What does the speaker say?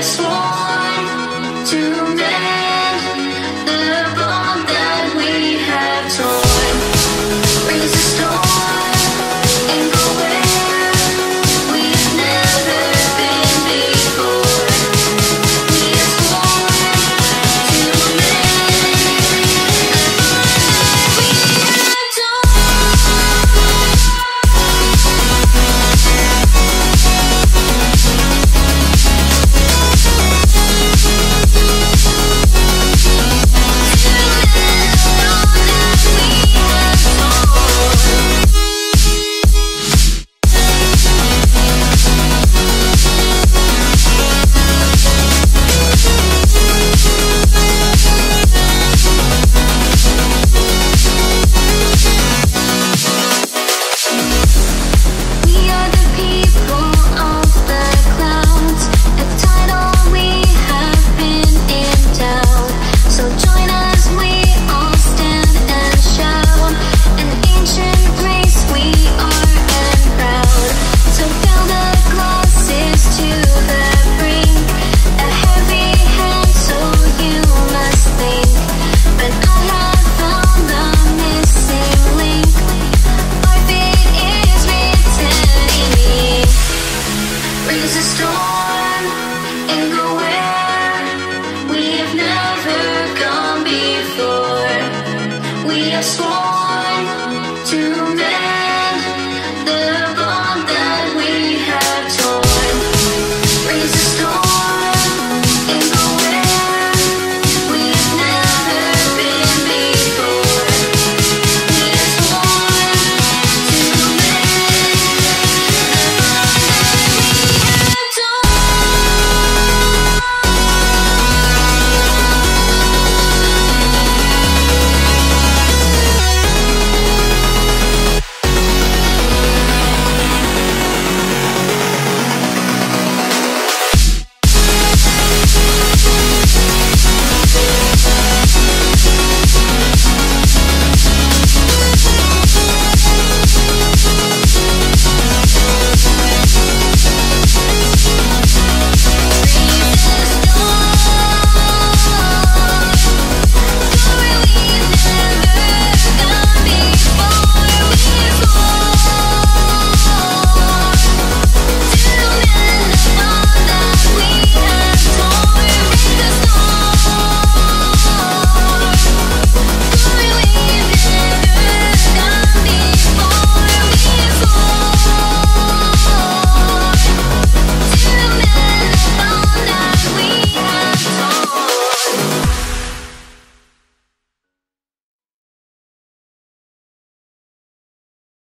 just want to